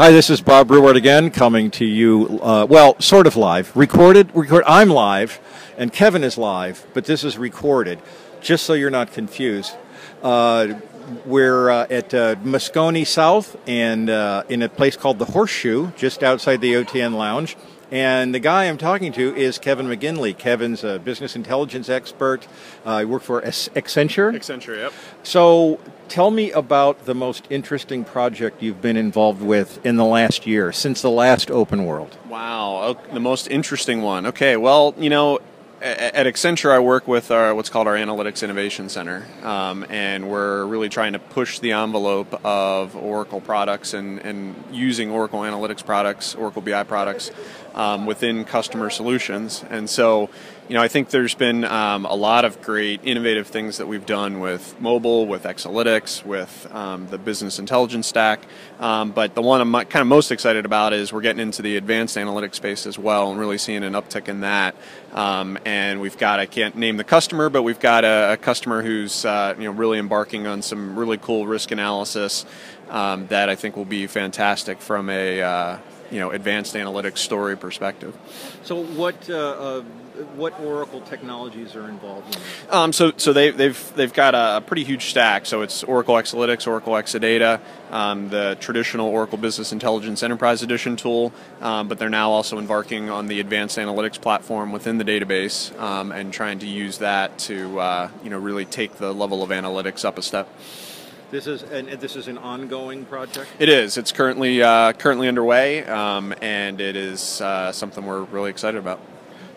Hi, this is Bob Rhubart again, coming to you. Uh, well, sort of live, recorded. Record. I'm live, and Kevin is live, but this is recorded, just so you're not confused. Uh, we're uh, at uh, Moscone South, and uh, in a place called the Horseshoe, just outside the OTN Lounge. And the guy I'm talking to is Kevin McGinley. Kevin's a business intelligence expert. Uh, I work for Accenture. Accenture, yep. So tell me about the most interesting project you've been involved with in the last year, since the last Open World. Wow, the most interesting one. Okay, well, you know, at Accenture, I work with our what's called our Analytics Innovation Center, um, and we're really trying to push the envelope of Oracle products and, and using Oracle Analytics products, Oracle BI products um, within customer solutions. And so, you know, I think there's been um, a lot of great innovative things that we've done with mobile, with Exalytics, with um, the business intelligence stack. Um, but the one I'm kind of most excited about is we're getting into the advanced analytics space as well, and really seeing an uptick in that. Um, and we've got I can't name the customer, but we've got a, a customer who's uh, you know really embarking on some really cool risk analysis um, that I think will be fantastic from a uh, you know advanced analytics story perspective. So what uh, uh, what Oracle technologies are involved in? Um, so so they, they've they've got a pretty huge stack. So it's Oracle Exalytics, Oracle Exadata, um, the traditional Oracle Business Intelligence Enterprise Edition tool, um, but they're now also embarking on the advanced analytics platform within the database um, and trying to use that to uh, you know really take the level of analytics up a step. This is and this is an ongoing project. It is. It's currently uh, currently underway, um, and it is uh, something we're really excited about.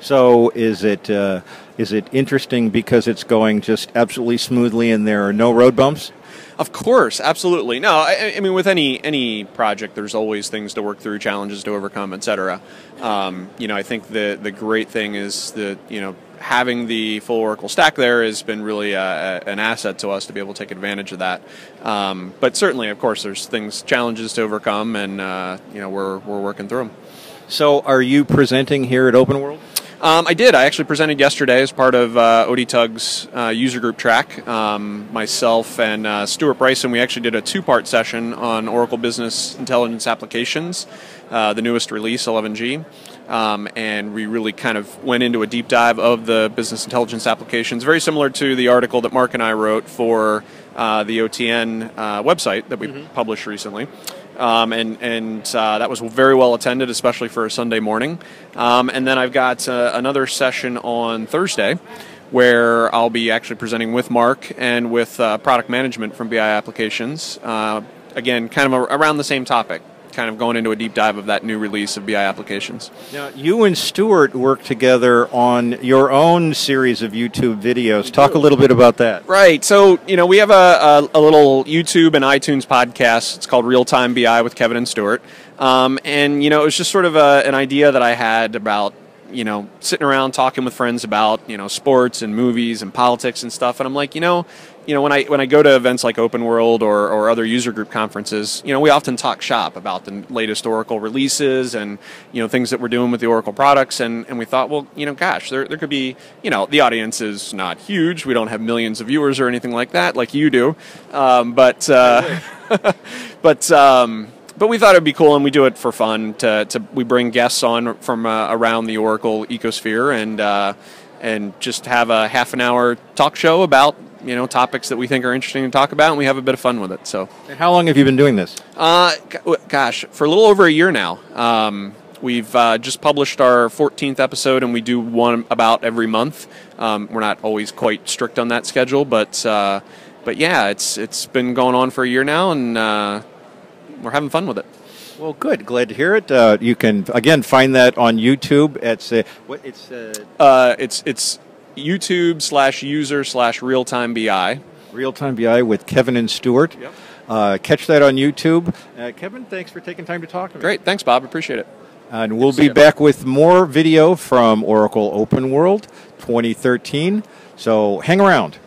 So is it uh, is it interesting because it's going just absolutely smoothly and there are no road bumps? Of course, absolutely. No, I, I, mean with any any project, there's always things to work through, challenges to overcome, etc. Um, you know, I think the the great thing is that you know having the full Oracle stack there has been really uh, an asset to us to be able to take advantage of that. Um, but certainly, of course, there's things, challenges to overcome, and uh, you know we're we're working through them. So, are you presenting here at Open World? Um, I did. I actually presented yesterday as part of uh, ODTUG's uh, user group track. Um, myself and uh, Stewart Bryson, we actually did a two-part session on Oracle Business Intelligence Applications, uh, the newest release, 11G. Um, and we really kind of went into a deep dive of the business intelligence applications, very similar to the article that Mark and I wrote for uh, the OTN uh, website that we mm-hmm. published recently. Um, and and uh, that was very well attended, especially for a Sunday morning. Um, and then I've got uh, another session on Thursday where I'll be actually presenting with Mark and with uh, product management from BI Applications. Uh, again, kind of a, around the same topic kind of going into a deep dive of that new release of BI applications. Now, you and Stewart work together on your own series of YouTube videos. Talk a little bit about that. Right. So, you know, we have a, a, a little YouTube and iTunes podcast. It's called Real Time BI with Kevin and Stewart. Um, and, you know, it was just sort of a, an idea that I had about you know, sitting around talking with friends about, you know, sports and movies and politics and stuff. And I'm like, you know, you know, when I when I go to events like Open World or, or other user group conferences, you know, we often talk shop about the latest Oracle releases and you know things that we're doing with the Oracle products, and, and we thought, well, you know, gosh, there there could be, you know, the audience is not huge. We don't have millions of viewers or anything like that, like you do, um, but uh, but. Um, but we thought it'd be cool, and we do it for fun. To, to we bring guests on from uh, around the Oracle ecosphere, and uh, and just have a half an hour talk show about you know topics that we think are interesting to talk about, and we have a bit of fun with it. So, and how long have you been doing this? Uh, gosh, for a little over a year now. Um, we've uh, just published our 14th episode, and we do one about every month. Um, we're not always quite strict on that schedule, but uh, but yeah, it's it's been going on for a year now, and uh, we're having fun with it. Well, good. Glad to hear it. Uh, you can again find that on YouTube. It's uh, what it's. Uh, uh, it's it's YouTube slash user slash real time BI. Real time BI with Kevin and Stewart. Yep. Uh, catch that on YouTube. Uh, Kevin, thanks for taking time to talk to me. Great. Thanks, Bob. Appreciate it. And we'll be back with more video from Oracle Open World 2013. So hang around.